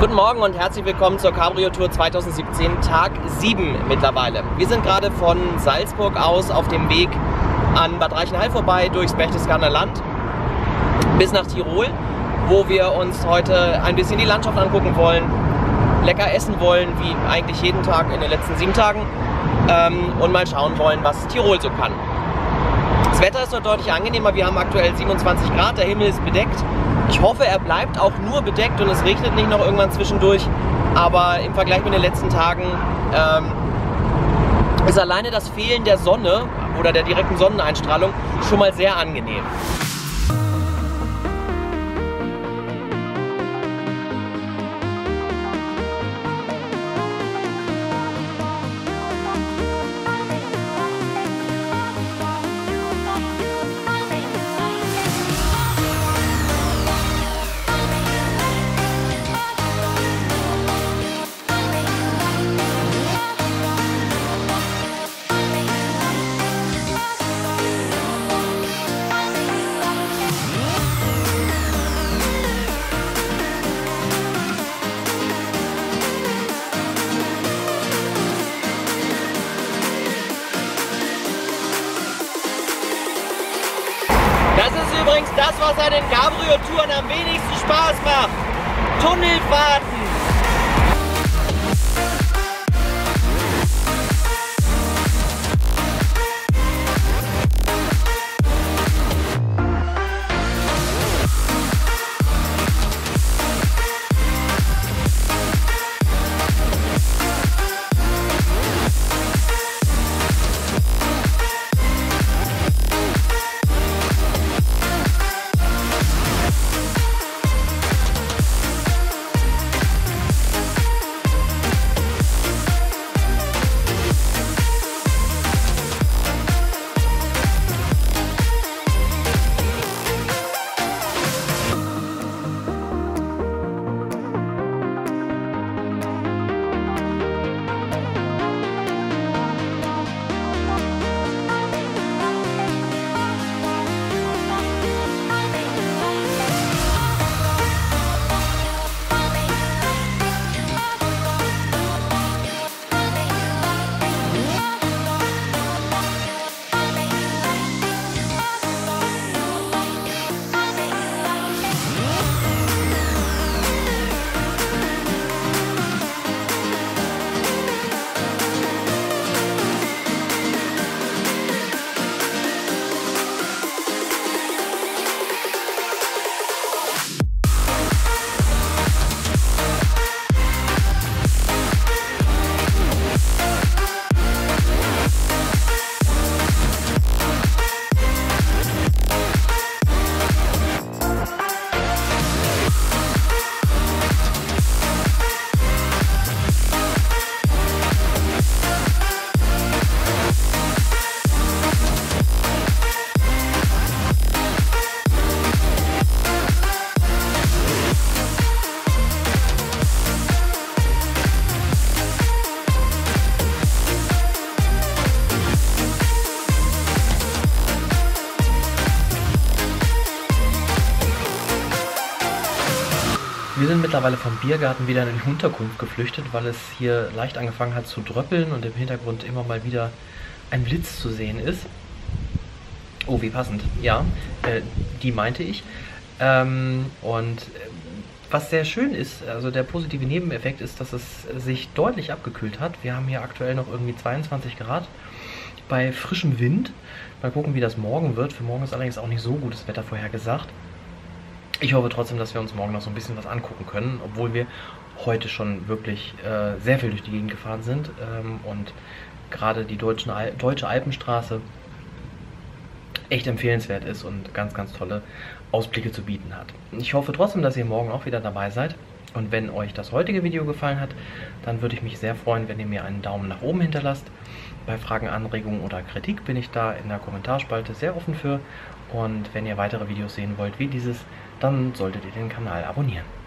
Guten Morgen und herzlich willkommen zur Cabrio Tour 2017, Tag 7 mittlerweile. Wir sind gerade von Salzburg aus auf dem Weg an Bad Reichenhall vorbei durchs Berchtesgadener Land bis nach Tirol, wo wir uns heute ein bisschen die Landschaft angucken wollen, lecker essen wollen, wie eigentlich jeden Tag in den letzten sieben Tagen ähm, und mal schauen wollen, was Tirol so kann. Das Wetter ist noch deutlich angenehmer. Wir haben aktuell 27 Grad, der Himmel ist bedeckt. Ich hoffe, er bleibt auch nur bedeckt und es regnet nicht noch irgendwann zwischendurch. Aber im Vergleich mit den letzten Tagen ähm, ist alleine das Fehlen der Sonne oder der direkten Sonneneinstrahlung schon mal sehr angenehm. Übrigens das, was an den Cabrio-Touren am wenigsten Spaß macht. Tunnelfahrten. Wir sind mittlerweile vom Biergarten wieder in die Unterkunft geflüchtet, weil es hier leicht angefangen hat zu dröppeln und im Hintergrund immer mal wieder ein Blitz zu sehen ist. Oh, wie passend. Ja, äh, die meinte ich. Ähm, und äh, was sehr schön ist, also der positive Nebeneffekt ist, dass es sich deutlich abgekühlt hat. Wir haben hier aktuell noch irgendwie 22 Grad bei frischem Wind. Mal gucken, wie das morgen wird. Für morgen ist allerdings auch nicht so gutes Wetter vorhergesagt. Ich hoffe trotzdem, dass wir uns morgen noch so ein bisschen was angucken können, obwohl wir heute schon wirklich äh, sehr viel durch die Gegend gefahren sind ähm, und gerade die deutschen Al deutsche Alpenstraße echt empfehlenswert ist und ganz, ganz tolle Ausblicke zu bieten hat. Ich hoffe trotzdem, dass ihr morgen auch wieder dabei seid. Und wenn euch das heutige Video gefallen hat, dann würde ich mich sehr freuen, wenn ihr mir einen Daumen nach oben hinterlasst. Bei Fragen, Anregungen oder Kritik bin ich da in der Kommentarspalte sehr offen für. Und wenn ihr weitere Videos sehen wollt wie dieses, dann solltet ihr den Kanal abonnieren.